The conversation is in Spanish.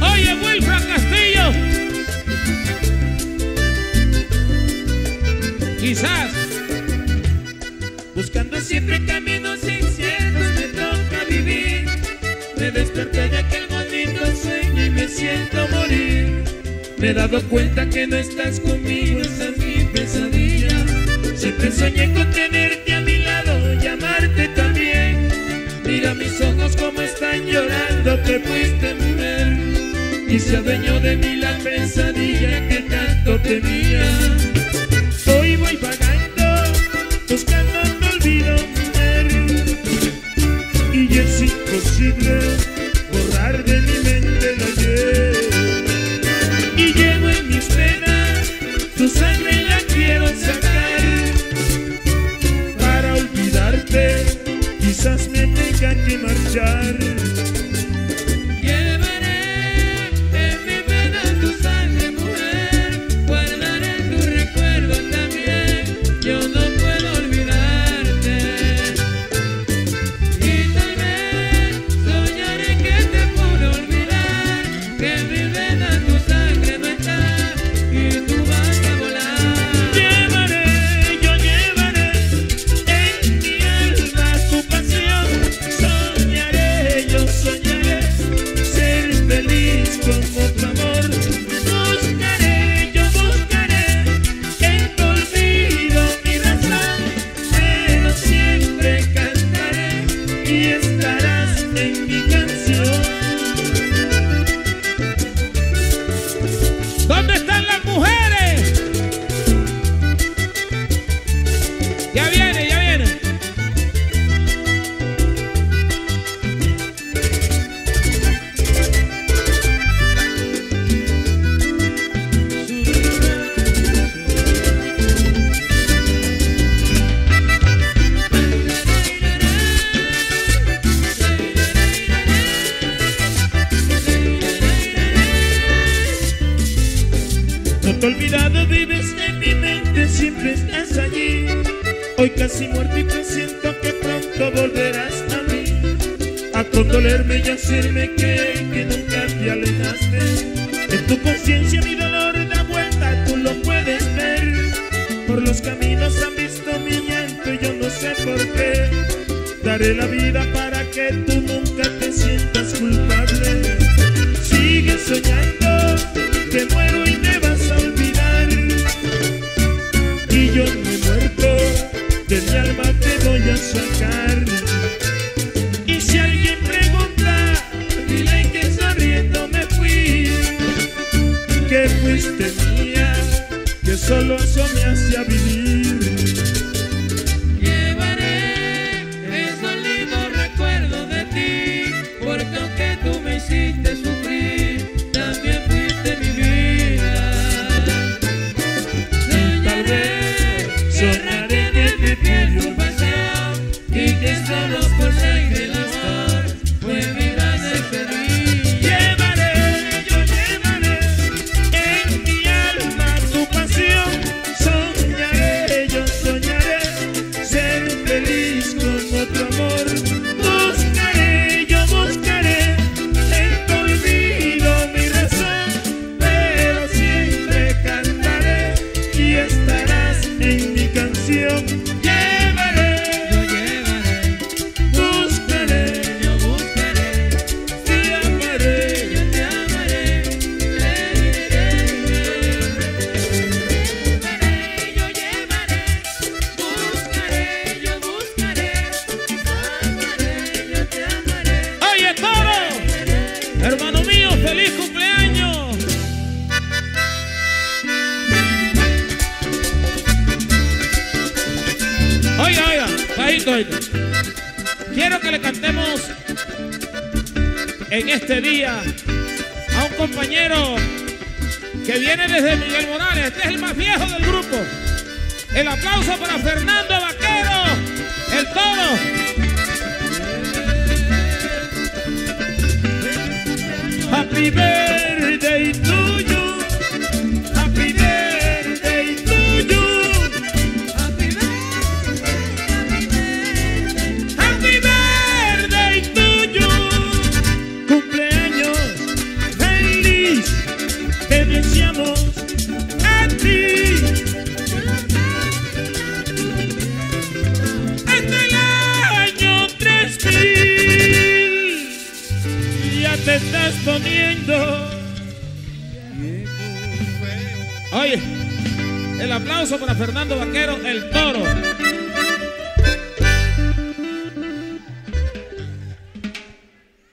Oye, Wilfran Castillo. Quizás Buscando siempre caminos inciertos me toca vivir. Me desperté siento morir. Me he dado cuenta que no estás conmigo, esa es mi pesadilla. Siempre soñé con tenerte a mi lado y amarte también. Mira mis ojos como están llorando, te fuiste mujer. Y se adueñó de mí la pesadilla y estarás en mi canción. Casi muerto y te siento que pronto volverás a mí. A condolerme y hacerme creer que nunca te alejaste. En tu conciencia mi dolor da vuelta, tú lo puedes ver. Por los caminos han visto mi llanto y yo no sé por qué. Daré la vida para que tú nunca Quiero que le cantemos en este día a un compañero que viene desde Miguel Morales. Este es el más viejo del grupo. El aplauso para Fernando Vaquero, el toro. Happy birthday to Oye, el aplauso para Fernando Vaquero, el toro.